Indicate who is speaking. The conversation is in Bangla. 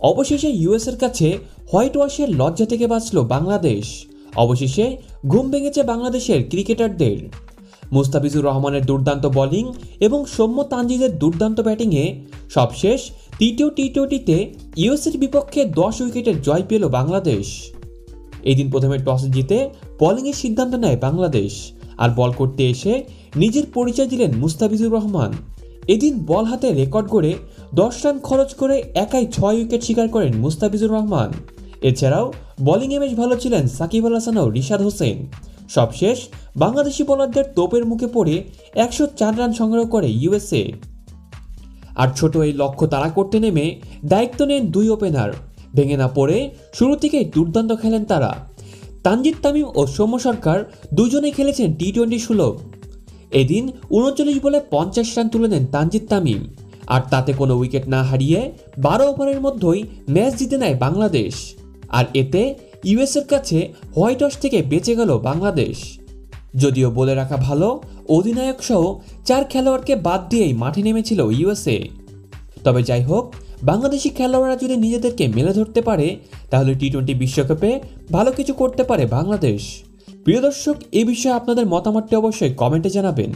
Speaker 1: অবশেষে ইউএসের কাছে হোয়াইট ওয়াশের লজ্জা থেকে বাঁচল বাংলাদেশ। অবশেষে ঘুম ভেঙেছে বাংলাদেশের ক্রিকেটারদের। মুস্তাফিজুর রহমানের দুর্দান্ত বোলিং এবং সৌম্য তানজিদের দুর্দান্ত ব্যাটিংয়ে সবশেষ তৃতীয় টি টোয়েন্টিতে ইউএসের বিপক্ষে দশ উইকেটের জয় পেল বাংলাদেশ। এদিন প্রথমে টস জিতে বোলিংয়ের সিদ্ধান্ত নেয় বাংলাদেশ। আর বল করতে এসে নিজের পরিচয় দিলেন মুস্তাফিজুর রহমান। এদিন বল হাতে রেকর্ড করে দশ রান খরচ করে একাই ছয় উইকেট শিকার করেন মুস্তাফিজুর রহমান। এছাড়াও বোলিংয়ে বেশ ভালো ছিলেন সাকিব আল হাসান ও রিশাদ হোসেন। সবশেষ, বাংলাদেশি বোলারদের তোপের মুখে পড়ে একশো চার রান সংগ্রহ করে ইউএসএ। আর ছোট এই লক্ষ্য তাড়া করতে নেমে দায়িত্ব নেন দুই ওপেনার। ভেঙে না পড়ে শুরু থেকেই দুর্দান্ত খেলেন তারা। তানজিদ তামিম ও সৌম্য সরকার দুজনেই খেলেছেন টি টোয়েন্টি সুলভ। এদিন উনচল্লিশ বলে পঞ্চাশ রান তুলে নেন তানজিদ তামিম। আর তাতে কোনো উইকেট না হারিয়ে বারো ওভারের মধ্যেই ম্যাচ জিতে নেয় বাংলাদেশ। আর এতে ইউএসের কাছে হোয়াইট হাউস থেকে বেঁচে গেল বাংলাদেশ। যদিও বলে রাখা ভালো, অধিনায়ক সহ চার খেলোয়াড়কে বাদ দিয়েই মাঠে নেমেছিল ইউএসএ। তবে যাই হোক, বাংলাদেশি খেলোয়াড়রা যদি নিজেদেরকে মেলে ধরতে পারে, তাহলে টি টোয়েন্টি বিশ্বকাপে ভালো কিছু করতে পারে বাংলাদেশ। প্রিয় দর্শক এ বিষয়ে আপনাদের মতামতটি অবশ্যই কমেন্টে জানাবেন।